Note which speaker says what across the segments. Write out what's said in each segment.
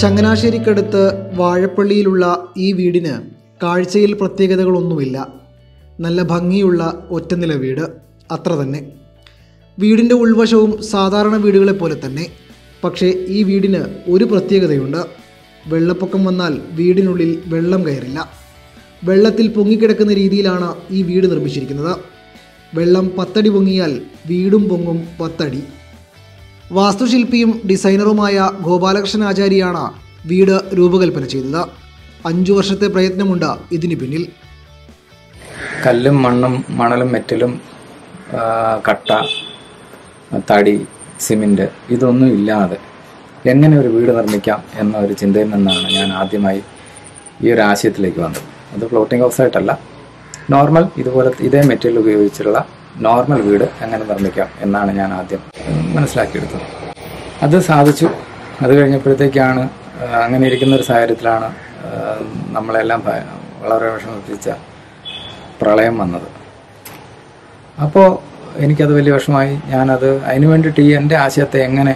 Speaker 1: ചങ്ങനാശ്ശേരിക്കടുത്ത് വാഴപ്പള്ളിയിലുള്ള ഈ വീടിന് കാഴ്ചയിൽ പ്രത്യേകതകളൊന്നുമില്ല. നല്ല ഭംഗിയുള്ള ഒറ്റനില വീട് അത്ര തന്നെ. വീടിന്റെ ഉൾവശവും സാധാരണ വീടുകളെ പോലെ തന്നെ. പക്ഷേ ഈ വീടിന് ഒരു പ്രത്യേകതയുണ്ട്. വെള്ളപ്പൊക്കം വന്നാൽ വീടിനുള്ളിൽ വെള്ളം കയറില്ല. വെള്ളത്തിൽ പൊങ്ങിക്കിടക്കുന്ന രീതിയിലാണ് ഈ വീട് നിർമ്മിച്ചിരിക്കുന്നത്. വെള്ളം പത്തടി പൊങ്ങിയാൽ വീടും പൊങ്ങും പത്തടി. വാസ്തുശില്പിയും ഡിസൈനറുമായ ഗോപാലകൃഷ്ണൻ ആചാരിയാണ് വീട് രൂപകൽപ്പന ചെയ്തത്. അഞ്ചു വർഷത്തെ പ്രയത്നമുണ്ട് ഇതിന് പിന്നിൽ.
Speaker 2: കല്ലും മണ്ണും മണലും മെറ്റലും കട്ട തടി സിമെന്റ് ഇതൊന്നും ഇല്ലാതെ എങ്ങനെ ഒരു വീട് നിർമ്മിക്കാം എന്ന ഒരു ചിന്തയിൽ നിന്നാണ് ഞാൻ ആദ്യമായി ഈ ഒരു ആശയത്തിലേക്ക് വന്നത്. അത് ഫ്ലോട്ടിംഗ് ഹൗസ് ആയിട്ടല്ല നോർമൽ ഇതുപോലെ ഇതേ മെറ്റീരിയൽ ഉപയോഗിച്ചുള്ള നോർമൽ വീട് എങ്ങനെ നിർമ്മിക്കാം എന്നാണ് ഞാൻ ആദ്യം മനസ്സിലാക്കിയെടുത്തത്. അത് സാധിച്ചു. അത് കഴിഞ്ഞപ്പോഴത്തേക്കാണ് അങ്ങനെ ഇരിക്കുന്ന ഒരു സാഹചര്യത്തിലാണ് നമ്മളെല്ലാം വളരെ വിഷമിപ്പിച്ച പ്രളയം വന്നത്. അപ്പോൾ എനിക്കത് വലിയ വിഷമായി ഞാനത് അതിന് വേണ്ടിയിട്ട് ഈ എന്റെ ആശയത്തെ എങ്ങനെ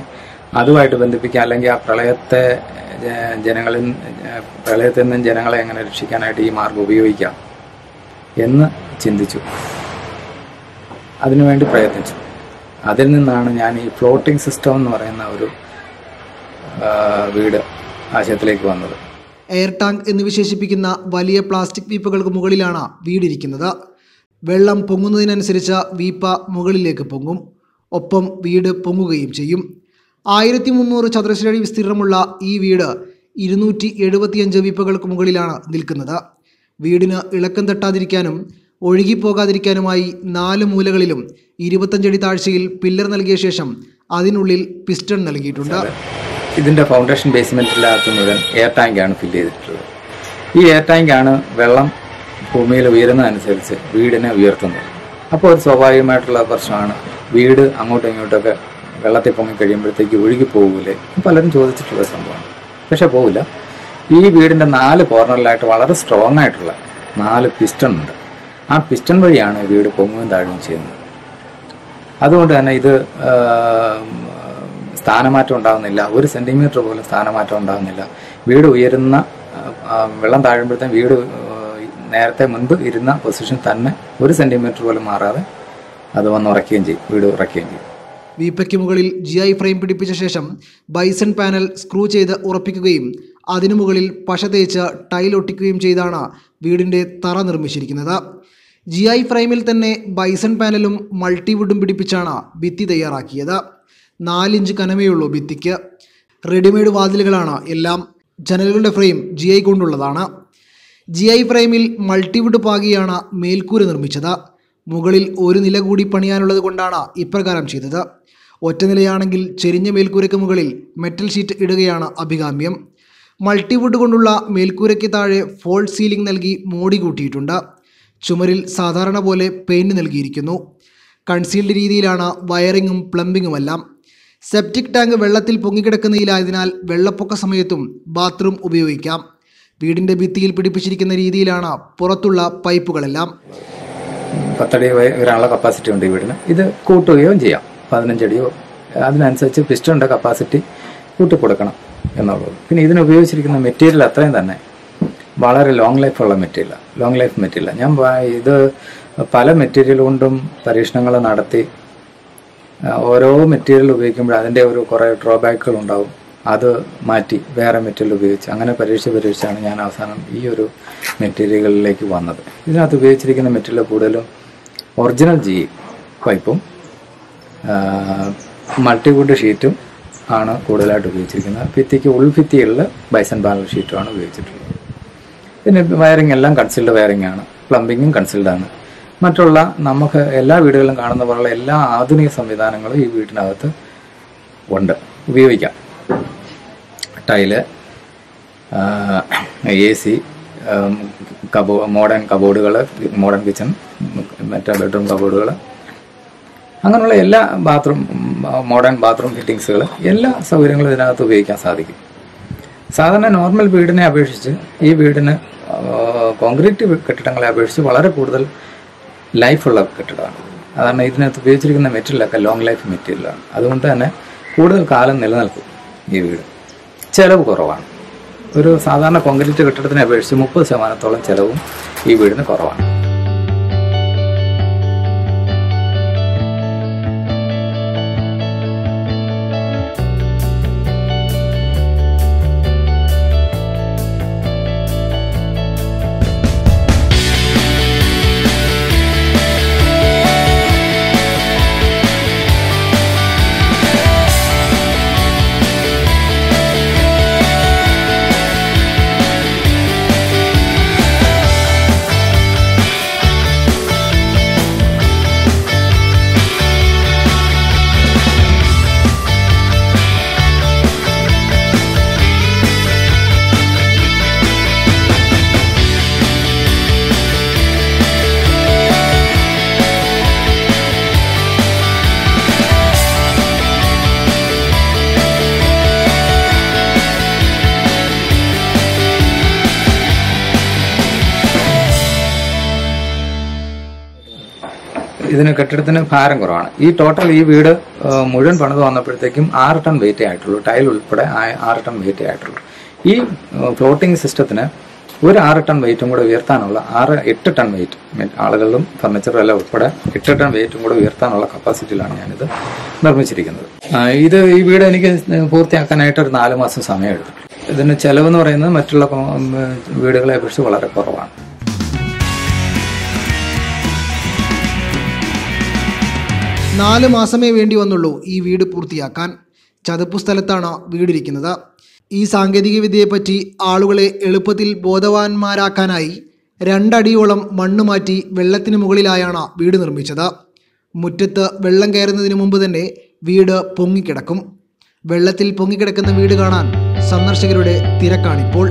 Speaker 2: അതുമായിട്ട് ബന്ധിപ്പിക്കാം അല്ലെങ്കിൽ ആ പ്രളയത്തെ ജനങ്ങളിൽ പ്രളയത്തിൽ നിന്നും ജനങ്ങളെ എങ്ങനെ രക്ഷിക്കാനായിട്ട് ഈ മാർഗം ഉപയോഗിക്കാം എന്ന് ചിന്തിച്ചു. അതിനുവേണ്ടി പ്രയത്നിച്ചു. അതിൽ നിന്നാണ് ഞാൻ ഈ ഫ്ലോട്ടിംഗ് സിസ്റ്റം എന്ന് പറയുന്ന ഒരു വീട് ആശയത്തിലേക്ക് വന്നത്.
Speaker 1: എയർ ടാങ്ക് എന്ന് വിശേഷിപ്പിക്കുന്ന വലിയ പ്ലാസ്റ്റിക് വീപ്പുകൾക്ക് മുകളിലാണ് വീടിരിക്കുന്നത്. വെള്ളം പൊങ്ങുന്നതിനനുസരിച്ച് വീപ്പ മുകളിലേക്ക് പൊങ്ങും. ഒപ്പം വീട് പൊങ്ങുകയും ചെയ്യും. ആയിരത്തി മുന്നൂറ് ചതുരശ്ര അടി വിസ്തീർണമുള്ള ഈ വീട് ഇരുന്നൂറ്റി എഴുപത്തിയഞ്ച് വീപ്പകൾക്ക് മുകളിലാണ് നിൽക്കുന്നത്. വീടിന് ഇളക്കം തട്ടാതിരിക്കാനും ഒഴുകിപ്പോകാതിരിക്കാനുമായി നാല് മൂലകളിലും ഇരുപത്തഞ്ചടി താഴ്ചയിൽ പില്ലർ നൽകിയ ശേഷം അതിനുള്ളിൽ പിസ്റ്റൺ നൽകിയിട്ടുണ്ട്.
Speaker 2: ഇതിന്റെ ഫൗണ്ടേഷൻ ബേസ്മെന്റിനകത്ത് മുഴുവൻ എയർ ടാങ്കാണ് ഫില്ല് ചെയ്തിട്ടുള്ളത്. ഈ എയർ ടാങ്കാണ് വെള്ളം ഭൂമിയിൽ ഉയരുന്നതനുസരിച്ച് വീടിനെ ഉയർത്തുന്നത്. അപ്പോൾ ഒരു സ്വാഭാവികമായിട്ടുള്ള പ്രശ്നമാണ്. വീട് അങ്ങോട്ടും ഇങ്ങോട്ടൊക്കെ വെള്ളത്തിൽ പൊങ്ങി കഴിയുമ്പോഴത്തേക്ക് ഒഴുകി പോകൂലേ? പലരും ചോദിച്ചിട്ടുള്ള സംഭവമാണ്. പക്ഷെ പോകില്ല ഈ വീടിന്റെ നാല് കോർണറിലായിട്ട് വളരെ സ്ട്രോങ് ആയിട്ടുള്ള നാല് പിസ്റ്റൺ ഉണ്ട്. ആ പിസ്റ്റൺ വഴിയാണ് വീട് പൊങ്ങുകയും താഴുകയും ചെയ്യുന്നത്. അതുകൊണ്ട് തന്നെ ഇത് സ്ഥാനമാറ്റം ഉണ്ടാകുന്നില്ല ഒരു സെന്റിമീറ്റർ പോലും സ്ഥാനമാറ്റം ഉണ്ടാകുന്നില്ല വീട് ഉയരുന്ന വെള്ളം താഴുമ്പോഴത്തേക്കും വീട് നേരത്തെ മുൻപ് ഇരുന്ന പൊസിഷൻ തന്നെ ഒരു സെന്റിമീറ്റർ പോലും മാറാതെ അത് വന്ന് ഉറക്കുകയും ചെയ്യും. വീട് ഉറക്കുകയും ചെയ്യും.
Speaker 1: വീപ്പയ്ക്ക് മുകളിൽ ജി ഐ ഫ്രെയിം പിടിപ്പിച്ച ശേഷം ബൈസൺ പാനൽ സ്ക്രൂ ചെയ്ത് ഉറപ്പിക്കുകയും അതിനു മുകളിൽ പശ തേച്ച് ടൈൽ ഒട്ടിക്കുകയും ചെയ്താണ് വീടിന്റെ തറ നിർമ്മിച്ചിരിക്കുന്നത്. ജി ഐ ഫ്രെയിമിൽ തന്നെ ബൈസൺ പാനലും മൾട്ടിവുഡും പിടിപ്പിച്ചാണ് ഭിത്തി തയ്യാറാക്കിയത്. നാലിഞ്ച് കനമേയുള്ളൂ ഭിത്തിക്ക്. റെഡിമെയ്ഡ് വാതിലുകളാണ് എല്ലാം ജനലുകളുടെ ഫ്രെയിം ജി ഐ കൊണ്ടുള്ളതാണ്. ജി ഐ ഫ്രെയിമിൽ മൾട്ടിവുഡ് പാകിയാണ് മേൽക്കൂര നിർമ്മിച്ചത്. മുകളിൽ ഒരു നില കൂടി പണിയാനുള്ളത് കൊണ്ടാണ് ഇപ്രകാരം ചെയ്തത്. ഒറ്റ നിലയാണെങ്കിൽ ചെരിഞ്ഞ മേൽക്കൂരയ്ക്ക് മുകളിൽ മെറ്റൽ ഷീറ്റ് ഇടുകയാണ് അഭികാമ്യം. മൾട്ടിവുഡ് കൊണ്ടുള്ള മേൽക്കൂരയ്ക്ക് താഴെ ഫോൾ സീലിംഗ് നൽകി മോടി കൂട്ടിയിട്ടുണ്ട്. ചുമരിൽ സാധാരണ പോലെ പെയിന്റ് നൽകിയിരിക്കുന്നു. കൺസീൽഡ് രീതിയിലാണ് വയറിങ്ങും പ്ലംബിങ്ങുമെല്ലാം. സെപ്റ്റിക് ടാങ്ക് വെള്ളത്തിൽ പൊങ്ങിക്കിടക്കുന്നതിലായതിനാൽ വെള്ളപ്പൊക്ക സമയത്തും ബാത്റൂം ഉപയോഗിക്കാം. വീടിന്റെ ഭിത്തിയിൽ പിടിപ്പിച്ചിരിക്കുന്ന രീതിയിലാണ് പുറത്തുള്ള പൈപ്പുകളെല്ലാം.
Speaker 2: പത്തടി വരെ വരാനുള്ള കപ്പാസിറ്റി ഉണ്ട് വീടിന്. ഇത് കൂട്ടുകയോ ചെയ്യാം. പതിനഞ്ചടിയോ അതിനനുസരിച്ച് പിസ്റ്റോണിന്റെ കപ്പാസിറ്റി കൂട്ടിക്കൊടുക്കണം എന്നുള്ളത്. പിന്നെ ഇതിന് ഉപയോഗിച്ചിരിക്കുന്ന മെറ്റീരിയൽ അത്രയും തന്നെ. വളരെ ലോങ് ലൈഫ് ഉള്ള മെറ്റീരിയൽ ലോങ് ലൈഫ് മെറ്റീരിയൽ ഞാൻ ഇത് പല മെറ്റീരിയൽ കൊണ്ടും പരീക്ഷണങ്ങൾ നടത്തി ഓരോ മെറ്റീരിയൽ ഉപയോഗിക്കുമ്പോൾ അതിന്റെ ഒരു കുറേ ഡ്രോബാക്കുകൾ ഉണ്ടാവും. അത് മാറ്റി വേറെ മെറ്റീരിയൽ ഉപയോഗിച്ച്. അങ്ങനെ പരീക്ഷ പരീക്ഷിച്ചാണ് ഞാൻ അവസാനം ഈ ഒരു മെറ്റീരിയലുകളിലേക്ക് വന്നത്. ഇതിനകത്ത് ഉപയോഗിച്ചിരിക്കുന്ന മെറ്റീരിയൽ കൂടുതലും ഒറിജിനൽ ജി പൈപ്പും മൾട്ടിവുഡ് ഷീറ്റും ആണ് കൂടുതലായിട്ട് ഉപയോഗിച്ചിരിക്കുന്നത്. ഭിത്തിക്ക് ഉൾഭിത്തിയുള്ള ബൈസൺ ബാനൽ ഷീറ്റുമാണ് ഉപയോഗിച്ചിട്ടുള്ളത്. പിന്നെ വയറിംഗ് എല്ലാം കൺസിൽഡ് വയറിംഗ് ആണ്. പ്ലംബിങ്ങും കൺസിൽഡ് ആണ്. മറ്റുള്ള നമുക്ക് എല്ലാ വീടുകളിലും കാണുന്ന പോലുള്ള എല്ലാ ആധുനിക സംവിധാനങ്ങളും ഈ വീട്ടിനകത്ത് ഉണ്ട്. ഉപയോഗിക്കാം. Tile A C cupboard modern കബോർഡുകൾ modern kitchen മറ്റേ ബെഡ്റൂം കബോർഡുകൾ അങ്ങനെയുള്ള എല്ലാ ബാത്റൂം മോഡേൺ ബാത്റൂം ഫിറ്റിങ്സുകൾ എല്ലാ സൗകര്യങ്ങളും ഇതിനകത്ത് ഉപയോഗിക്കാൻ സാധിക്കും. സാധാരണ നോർമൽ വീടിനെ അപേക്ഷിച്ച് ഈ വീടിന് കോൺക്രീറ്റ് കെട്ടിടങ്ങളെ അപേക്ഷിച്ച് വളരെ കൂടുതൽ ലൈഫുള്ള കെട്ടിടമാണ്. അതാണ് ഇതിനകത്ത് ഉപയോഗിച്ചിരിക്കുന്ന മെറ്റീരിയലൊക്കെ ലോങ് ലൈഫ് മെറ്റീരിയലാണ്. അതുകൊണ്ട് തന്നെ കൂടുതൽ കാലം നിലനിൽക്കും ഈ വീട്. ചിലവ് കുറവാണ്. ഒരു സാധാരണ കോൺക്രീറ്റ് കെട്ടിടത്തിനെ അപേക്ഷിച്ച് മുപ്പത് ശതമാനത്തോളം ചിലവും ഈ വീടിന് കുറവാണ്. ഇതിന് കെട്ടിടത്തിന് ഭാരം കുറവാണ്. ഈ ടോട്ടൽ ഈ വീട് മുഴുവൻ പണിത് വന്നപ്പോഴത്തേക്കും ആറ് ടൺ വെയിറ്റേ ആയിട്ടുള്ളൂ. ടൈൽ ഉൾപ്പെടെ ആറ് ടൺ വെയിറ്റേ ആയിട്ടുള്ളൂ. ഈ ഫ്ലോട്ടിംഗ് സിസ്റ്റത്തിന് ഒരു ആറ് ടൺ വെയിറ്റും കൂടെ ഉയർത്താനുള്ള ആറ് എട്ട് ടൺ വെയിറ്റ് ആളുകളും ഫർണിച്ചറും എല്ലാം ഉൾപ്പെടെ എട്ട് ടൺ വെയിറ്റും കൂടെ ഉയർത്താനുള്ള കപ്പാസിറ്റിയിലാണ് ഞാനിത് നിർമ്മിച്ചിരിക്കുന്നത്. ഇത് ഈ വീട് എനിക്ക് പൂർത്തിയാക്കാനായിട്ട് ഒരു നാല് മാസം സമയം എടുത്തു ഇതിന് ചെലവെന്ന് പറയുന്നത് മറ്റുള്ള വീടുകളെ അപേക്ഷിച്ച് വളരെ കുറവാണ്.
Speaker 1: നാല് മാസമേ വേണ്ടി വന്നുള്ളൂ ഈ വീട് പൂർത്തിയാക്കാൻ. ചതുപ്പ് സ്ഥലത്താണ് വീടിരിക്കുന്നത്. ഈ സാങ്കേതിക വിദ്യയെപ്പറ്റി ആളുകളെ എളുപ്പത്തിൽ ബോധവാന്മാരാക്കാനായി രണ്ടടിയോളം മണ്ണ് മാറ്റി വെള്ളത്തിന് മുകളിലായാണ് വീട് നിർമ്മിച്ചത്. മുറ്റത്ത് വെള്ളം കയറുന്നതിന് മുമ്പ് തന്നെ വീട് പൊങ്ങിക്കിടക്കും. വെള്ളത്തിൽ പൊങ്ങിക്കിടക്കുന്ന വീട് കാണാൻ സന്ദർശകരുടെ തിരക്കാണിപ്പോൾ.